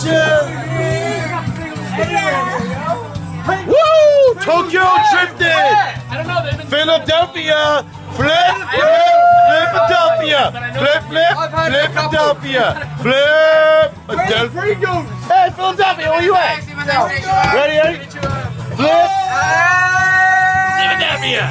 Gotcha! Woo! Tokyo drifted! Philadelphia! Flip, flip, Philadelphia! Flip, flip, Philadelphia! Flip, Philadelphia! Hey, Philadelphia, where you at? Ready, ready? Flip! Philadelphia!